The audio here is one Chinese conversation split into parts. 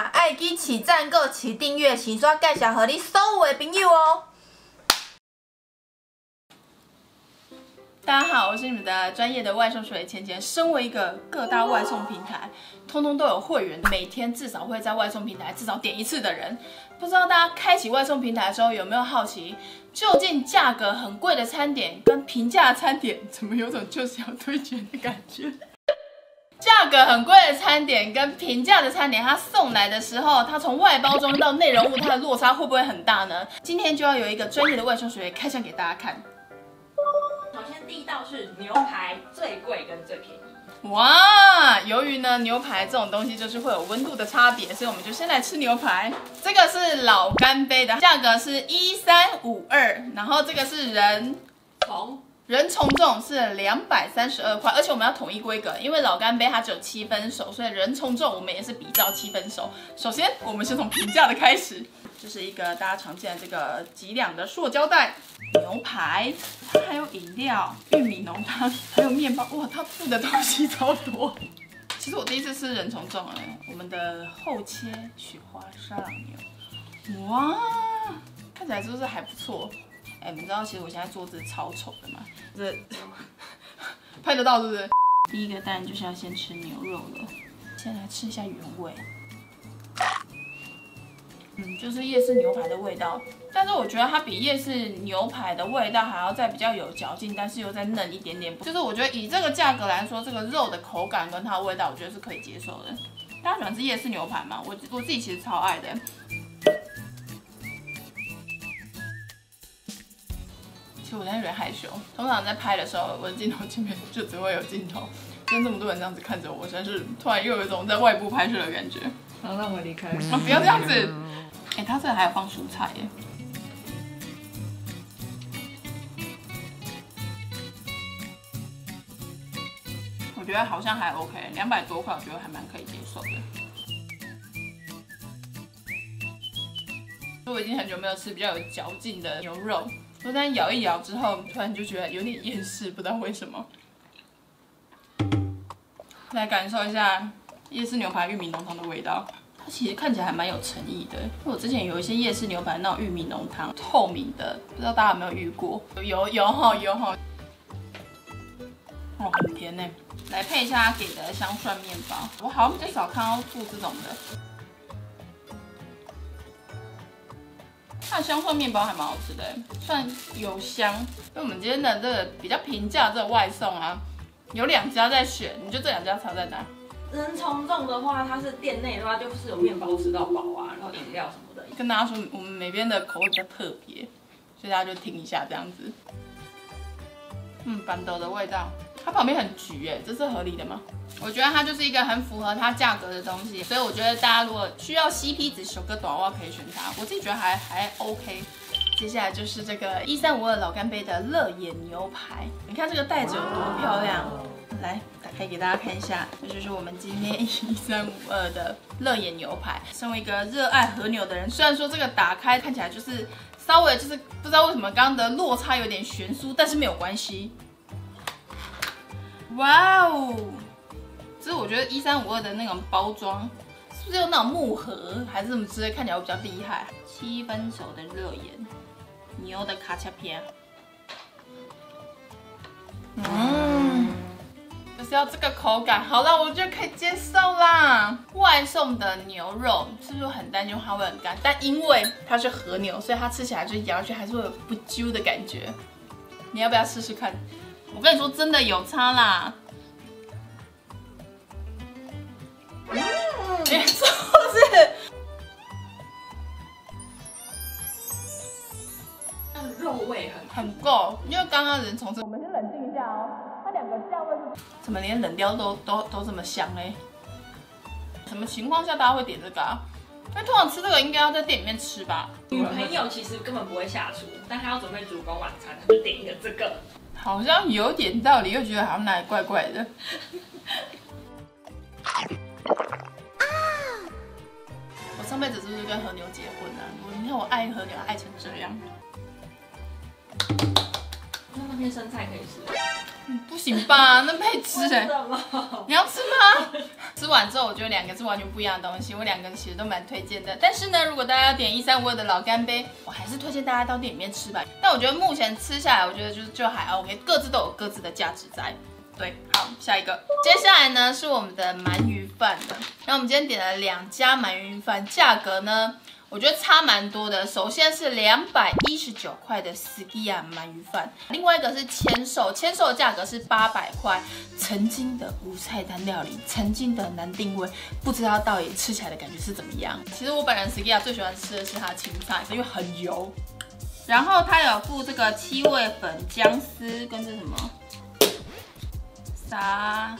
爱记起赞购、起订阅、请刷介绍给你所有的朋友哦。大家好，我是你们的专业的外送水芊芊。身为一个各大外送平台通通都有会员，每天至少会在外送平台至少点一次的人，不知道大家开启外送平台的时候有没有好奇，究竟价格很贵的餐点跟平价餐点，怎么有种就是要推荐的感觉？价格很贵的餐点跟平价的餐点，它送来的时候，它从外包装到内容物，它的落差会不会很大呢？今天就要有一个专业的外送水开箱给大家看。首先第一道是牛排，最贵跟最便宜。哇，由于呢牛排这种东西就是会有温度的差别，所以我们就先来吃牛排。这个是老干杯的，价格是一三五二，然后这个是人从人从重是两百三十二块，而且我们要统一规格，因为老干杯它只有七分熟，所以人从重我们也是比照七分熟。首先我们先从平价的开始，就是一个大家常见的这个几两的塑胶袋牛排，它还有饮料、玉米浓汤，还有面包，哇，它附的东西超多。其实我第一次吃人从重哎，我们的厚切雪花沙朗牛，哇，看起来是不是还不错？哎，你知道其实我现在桌子超丑的吗？这拍得到是不是？第一个蛋就是要先吃牛肉了，先来吃一下原味。嗯，就是夜市牛排的味道，但是我觉得它比夜市牛排的味道还要再比较有嚼劲，但是又再嫩一点点。就是我觉得以这个价格来说，这个肉的口感跟它的味道，我觉得是可以接受的。大家喜欢吃夜市牛排吗？我我自己其实超爱的。实我现在有点害羞，通常在拍的时候，我的镜头前面就只会有镜头。今天这么多人这样子看着我，我真是突然又有一种在外部拍摄的感觉。好，让我离开。啊，不要这样子。哎，他这个还有放蔬菜耶。我觉得好像还 OK，两百多块，我觉得还蛮可以接受的。我已经很久没有吃比较有嚼劲的牛肉，我刚咬一咬之后，突然就觉得有点厌世，不知道为什么。来感受一下夜市牛排玉米浓汤的味道。它其实看起来还蛮有诚意的，我之前有一些夜市牛排那种玉米浓汤，透明的，不知道大家有没有遇过？有有哈有哈，哦很甜呢。来配一下他给的香蒜面包，我好像比较少看到附这种的。它的香蒜面包还蛮好吃的，算有香。因为我们今天的这个比较平价这个外送啊，有两家在选，你觉得这两家差在哪？人从众的话，它是店内的话，就是有面包吃到饱啊，然后饮料什么的。跟大家说，我们每边的口味比较特别，所以大家就听一下这样子。嗯，板豆的味道，它旁边很橘哎，这是合理的吗？我觉得它就是一个很符合它价格的东西，所以我觉得大家如果需要 CP 值、手个短袜可以选它。我自己觉得还还 OK。接下来就是这个一三五二老干杯的乐眼牛排，你看这个袋子有多漂亮，来。打开给大家看一下，这就是我们今天一三五二的乐眼牛排。身为一个热爱和牛的人，虽然说这个打开看起来就是稍微就是不知道为什么刚刚的落差有点悬殊，但是没有关系。哇哦，这是我觉得一三五二的那种包装，是不是用那种木盒还是什么之类，看起来会比较厉害。七分熟的热盐牛的卡恰片，嗯。就是要这个口感，好了，我觉得可以接受啦。外送的牛肉是不是很担心它会很干？但因为它是和牛，所以它吃起来就咬下去还是会有不揪的感觉。你要不要试试看？我跟你说，真的有差啦。嗯，是不是？肉味很很够，因为刚刚人从这，我们先冷静一下哦。它两个价位是？怎么连冷掉都都都这么香嘞？什么情况下大家会点这个啊？因为通常吃这个应该要在店里面吃吧。女朋友其实根本不会下厨，但她要准备烛光晚餐，她就点一个这个。好像有点道理，又觉得好像哪里怪怪的。我上辈子是不是跟和牛结婚啊？我你看我爱和牛爱成这样。那那片生菜可以吃。嗯不行吧？那配吃？你要吃吗？吃完之后，我觉得两个是完全不一样的东西，我两个其实都蛮推荐的。但是呢，如果大家要点一三五二的老干杯，我还是推荐大家到店里面吃吧。但我觉得目前吃下来，我觉得就是就还 OK，各自都有各自的价值在。对，好，下一个，接下来呢是我们的鳗鱼饭了。然后我们今天点了两家鳗鱼饭，价格呢，我觉得差蛮多的。首先是两百一十九块的 Skia 鳗鱼饭，另外一个是千寿，千寿的价格是八百块。曾经的无菜单料理，曾经的难定位，不知道到底吃起来的感觉是怎么样。其实我本人 Skia 最喜欢吃的是它的青菜，因为很油。然后它有附这个七味粉、姜丝跟这什么啥。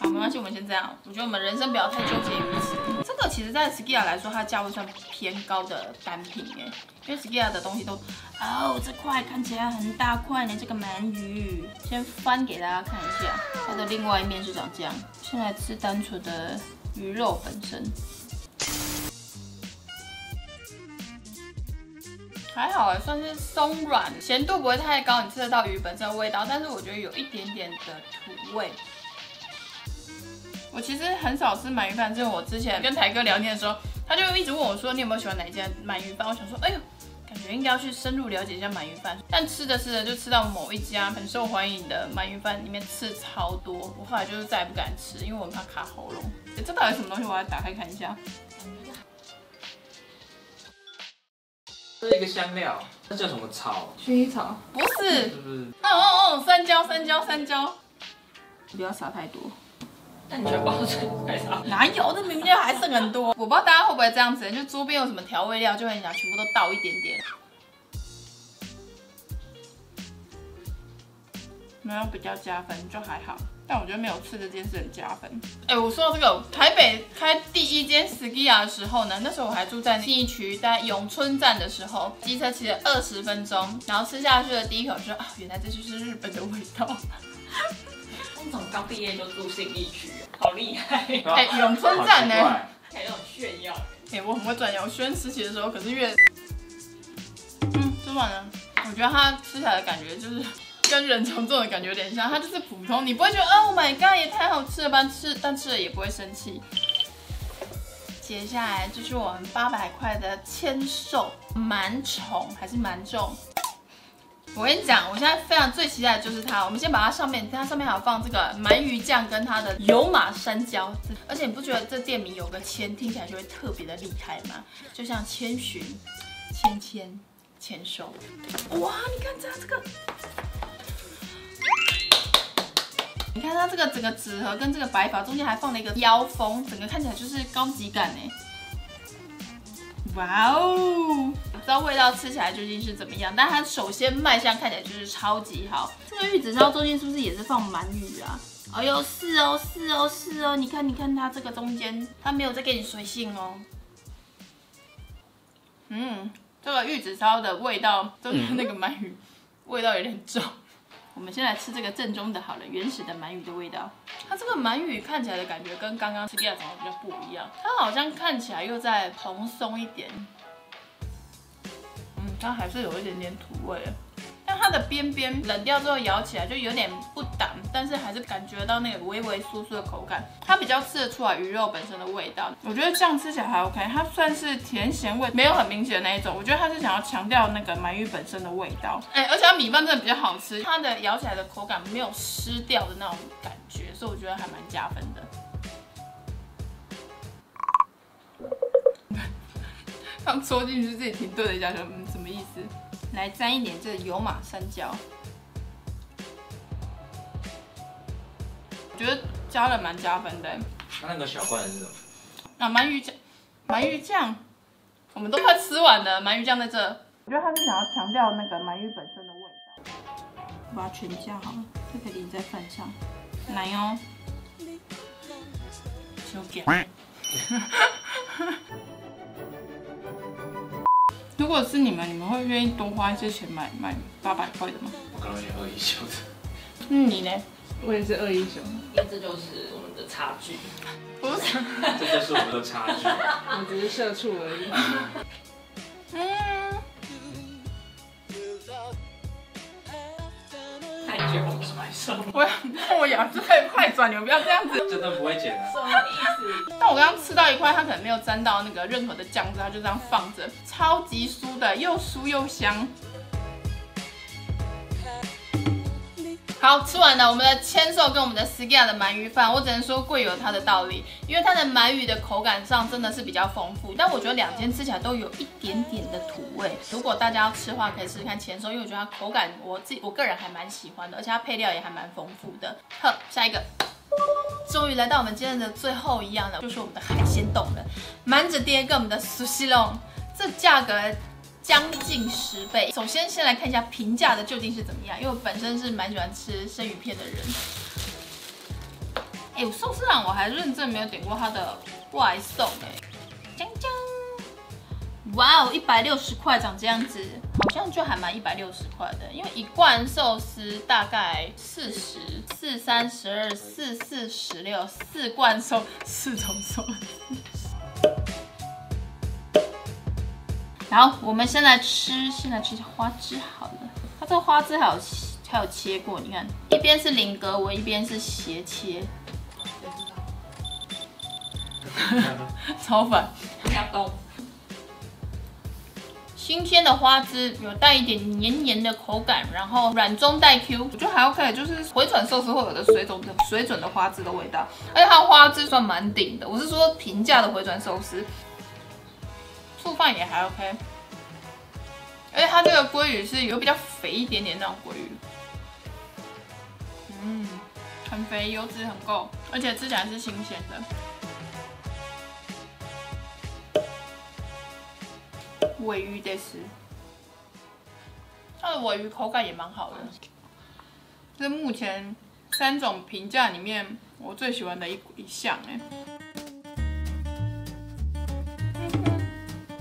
好，没关系，我们先这样。我觉得我们人生不要太纠结于此。这个其实，在 Skiya 来说，它价位算偏高的单品哎，因为 Skiya 的东西都……哦，这块看起来很大块呢，这个鳗鱼。先翻给大家看一下，它的另外一面是长这样。先来吃单纯的鱼肉本身，还好哎，算是松软，咸度不会太高，你吃得到鱼本身的味道，但是我觉得有一点点的土味。我其实很少吃鳗鱼饭，就是我之前跟台哥聊天的时候，他就一直问我说你有没有喜欢哪一家鳗鱼饭？我想说，哎呦，感觉应该要去深入了解一下鳗鱼饭。但吃着吃着就吃到某一家很受欢迎的鳗鱼饭，里面刺超多，我后来就是再也不敢吃，因为我怕卡喉咙。诶这到底什么东西？我要打开看一下。这是一个香料，这叫什么草？薰衣草？不是是，不是？哦哦哦，三椒三椒三椒，不要撒太多。但你全包是太少。哪有？这明明就还剩很多。我不知道大家会不会这样子，就桌边有什么调味料，就很想全部都倒一点点。没有比较加分，就还好。但我觉得没有吃这件事很加分。哎、我说到这个，台北开第一间 Skiya 的时候呢，那时候我还住在信义区，在永春站的时候，机车骑了二十分钟，然后吃下去的第一口就啊，原来这就是日本的味道。你怎么刚毕业就住信义区？好厉害！哎、永春站呢？还有炫耀。哎、我很会转腰。学生实习的时候，可是越……嗯，吃完了。我觉得它吃起来的感觉就是跟人从众的感觉有点像，它就是普通，你不会觉得 Oh my god 也太好吃了吧？吃但吃了也不会生气。接下来就是我们八百块的千寿蛮宠还是蛮重。我跟你讲，我现在非常最期待的就是它。我们先把它上面，它上面还有放这个鳗鱼酱跟它的油马山椒，而且你不觉得这店名有个千，听起来就会特别的厉害吗？就像千寻、千千、千寿。哇，你看它这个，你看它这个整个纸盒跟这个摆法中间还放了一个腰封，整个看起来就是高级感哎。哇哦！不知道味道吃起来究竟是怎么样，但它首先卖相看起来就是超级好。这个玉子烧中间是不是也是放鳗鱼啊？哎呦，是哦，是哦，是哦！你看，你看它这个中间，它没有再给你随性哦。嗯，这个玉子烧的味道，中间那个鳗鱼味道有点重。我们先来吃这个正宗的好了，原始的鳗鱼的味道。它这个鳗鱼看起来的感觉跟刚刚吃第二种比较不一样，它好像看起来又再蓬松一点。嗯，它还是有一点点土味，它的边边冷掉之后咬起来就有点不挡，但是还是感觉到那个微微酥酥的口感。它比较吃得出来鱼肉本身的味道，我觉得这样吃起来还 OK。它算是甜咸味没有很明显的那一种，我觉得它是想要强调那个鳗鱼本身的味道。哎、而且它米饭真的比较好吃，它的咬起来的口感没有湿掉的那种感觉，所以我觉得还蛮加分的。刚戳进去自己停顿了一下，说嗯？来沾一点这个油马山椒，我觉得加了蛮加分的。它那个小罐的是什么？啊，鳗鱼酱，鳗鱼酱，我们都快吃完了，鳗鱼酱在这。我觉得他是想要强调那个鳗鱼本身的味道。我把它全加好了，这可以淋在饭上。来哦。如果是你们，你们会愿意多花一些钱买买八百块的吗？我可能有二一休的。嗯，你呢？我也是二一九，因为这就是我们的差距。不是，这就是我们的差距。我只是社畜而已。嗯，我要让我咬，就可以快转，你们不要这样子。真的不会剪啊？什么意思？但我刚刚吃到一块，它可能没有沾到那个任何的酱汁，它就这样放着，超级酥的，又酥又香。好，吃完了我们的千寿跟我们的 s k i a 的鳗鱼饭，我只能说贵有它的道理，因为它的鳗鱼的口感上真的是比较丰富，但我觉得两间吃起来都有一点点的土味。如果大家要吃的话，可以试试看千寿，因为我觉得它口感我自己我个人还蛮喜欢的，而且它配料也还蛮丰富的。好，下一个。终于来到我们今天的最后一样了，就是我们的海鲜冻了。满着爹跟我们的苏西龙，这价格将近十倍。首先先来看一下评价的究竟是怎么样，因为我本身是蛮喜欢吃生鱼片的人。哎，我寿司郎我还认真没有点过它的外送哎，江江。哇哦，一百六十块长这样子，好像就还蛮一百六十块的，因为一罐寿司大概四十四三十二四四十六，四罐寿四种寿司。然后我们先来吃，先来吃花枝好了。它这个花枝还有还有切过，你看一边是菱格纹，一边是斜切，超烦。要动。新鲜的花枝有带一点黏黏的口感，然后软中带 Q，我觉得还 OK，就是回转寿司会有的水准的水准的花枝的味道，而且它花枝算蛮顶的，我是说平价的回转寿司，醋饭也还 OK，而且它这个鲑鱼是有比较肥一点点那种鲑鱼，嗯，很肥，油脂很够，而且吃起来是新鲜的。尾鱼的是，它的尾鱼口感也蛮好的，是目前三种评价里面我最喜欢的一一项哎。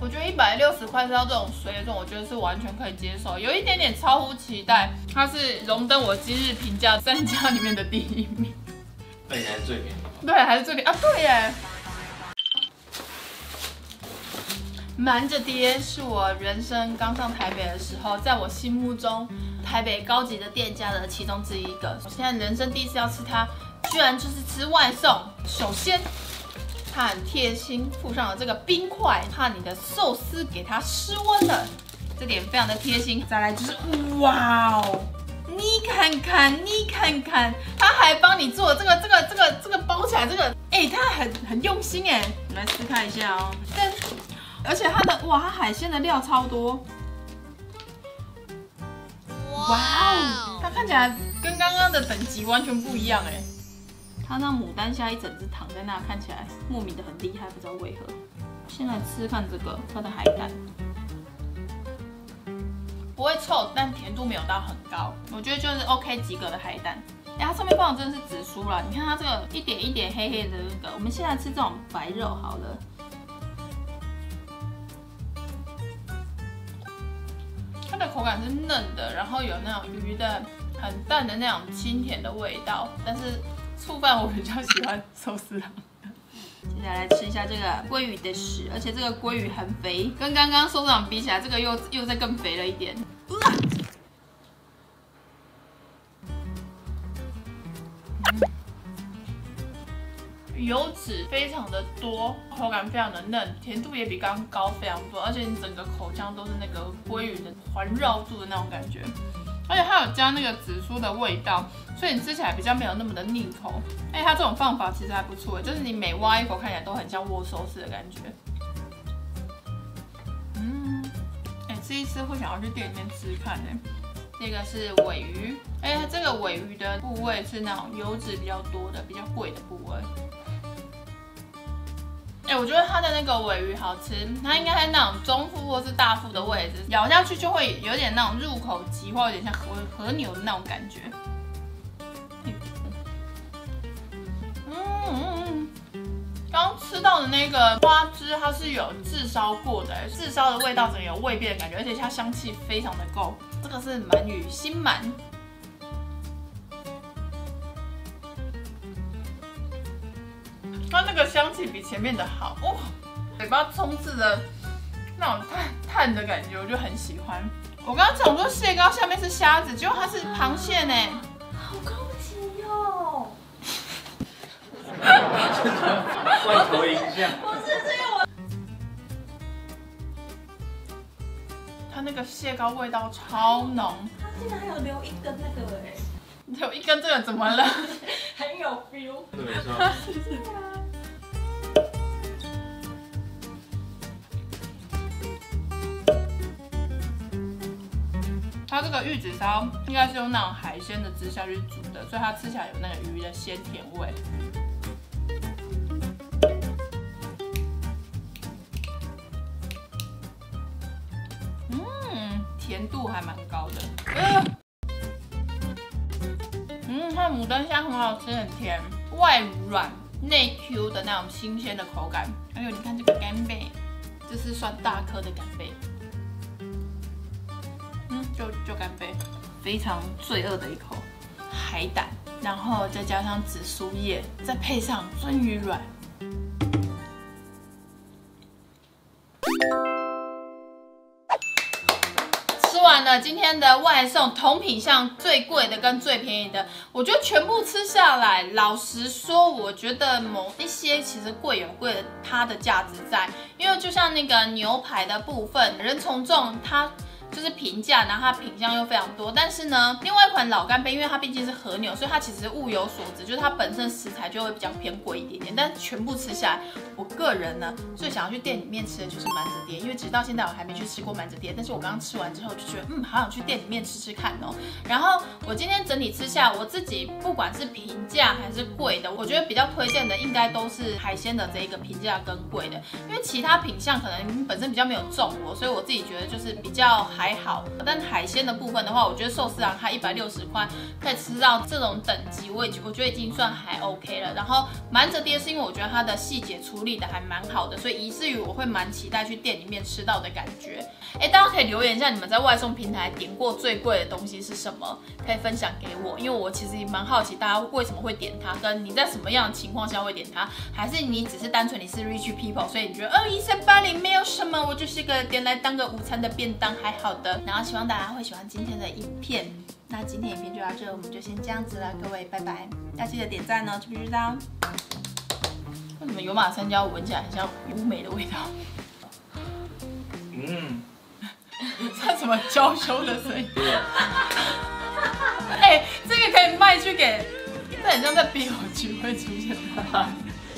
我觉得一百六十块吃到这种水准，我觉得是完全可以接受，有一点点超乎期待。它是荣登我今日评价三家里面的第一名，而且还是最便宜。对，还是最便宜啊，对耶。瞒着爹是我人生刚上台北的时候，在我心目中台北高级的店家的其中之一个。我现在人生第一次要吃它，居然就是吃外送。首先，它很贴心，附上了这个冰块，怕你的寿司给它失温了，这点非常的贴心。再来就是，哇哦，你看看，你看看，他还帮你做这个这个这个这个包起来，这个，哎，他很很用心哎，我们来试看一下哦。但而且它的哇，它海鲜的料超多，哇哦，它看起来跟刚刚的等级完全不一样哎。它那牡丹虾一整只躺在那，看起来莫名的很厉害，不知道为何。先来吃看这个它的海胆，不会臭，但甜度没有到很高，我觉得就是 OK 及格的海胆。哎，它上面放的真的是紫苏啦，你看它这个一点一点黑黑的那个，我们现在吃这种白肉好了。它的口感是嫩的，然后有那种鱼的很淡的那种清甜的味道，但是醋饭我比较喜欢寿司郎。接下来吃一下这个鲑鱼的屎，而且这个鲑鱼很肥，跟刚刚寿司郎比起来，这个又又再更肥了一点。油脂非常的多，口感非常的嫩，甜度也比刚刚高非常多，而且你整个口腔都是那个鲑鱼的环绕住的那种感觉，而且它有加那个紫苏的味道，所以你吃起来比较没有那么的腻口。哎，它这种放法其实还不错，就是你每挖一口看起来都很像握寿司的感觉。嗯，哎，吃一吃会想要去店里面吃看呢。这个是尾鱼，哎，它这个尾鱼的部位是那种油脂比较多的、比较贵的部位。哎，我觉得它的那个尾鱼好吃，它应该在那种中腹或是大腹的位置，咬下去就会有点那种入口即化，有点像和和牛的那种感觉。嗯，刚吃到的那个花枝，它是有炙烧过的，炙烧的味道整个有味变的感觉，而且它香气非常的够。这个是鳗鱼新鳗。它那个香气比前面的好哦，嘴巴充斥着那种碳碳的感觉，我就很喜欢。我刚刚讲说蟹膏下面是虾子，结果它是螃蟹呢，好高级外头影像。它那个蟹膏味道超浓，它竟然还有留一根那个哎，留一根这个怎么了？很有 feel。对，没 这个玉子烧应该是用那种海鲜的汁下去煮的，所以它吃起来有那个鱼的鲜甜味。嗯，甜度还蛮高的。嗯，它牡丹虾很好吃，很甜，外软内 Q 的那种新鲜的口感。还有你看这个干贝，这是算大颗的干贝。就就干杯，非常罪恶的一口海胆，然后再加上紫苏叶，再配上鳟鱼卵。吃完了今天的外送同品项最贵的跟最便宜的，我觉得全部吃下来，老实说，我觉得某一些其实贵有贵的它的价值在，因为就像那个牛排的部分，人从众它。就是平价，然后它品相又非常多。但是呢，另外一款老干贝，因为它毕竟是和牛，所以它其实物有所值，就是它本身食材就会比较偏贵一点点。但全部吃下来，我个人呢最想要去店里面吃的就是满子店，因为直到现在我还没去吃过满子店。但是我刚刚吃完之后就觉得，嗯，好想去店里面吃吃看哦。然后我今天整体吃下，我自己不管是平价还是贵的，我觉得比较推荐的应该都是海鲜的这一个平价跟贵的，因为其他品相可能本身比较没有中我，所以我自己觉得就是比较还。好，但海鲜的部分的话，我觉得寿司郎它一百六十块可以吃到这种等级，我已我觉得已经算还 OK 了。然后蛮折叠是因为我觉得它的细节处理的还蛮好的，所以以至于我会蛮期待去店里面吃到的感觉。哎，大家可以留言一下你们在外送平台点过最贵的东西是什么，可以分享给我，因为我其实也蛮好奇大家为什么会点它，跟你在什么样的情况下会点它，还是你只是单纯你是 rich people，所以你觉得哦一三八零没有什么，我就是个点来当个午餐的便当还好。的，然后希望大家会喜欢今天的影片。那今天影片就到这，我们就先这样子了，各位拜拜。要记得点赞哦，知不知道？为什么油马山椒闻起来很像乌梅的味道？嗯，像什么娇羞的声音？哎，这个可以卖去给，这很像在 B 友聚会出现的。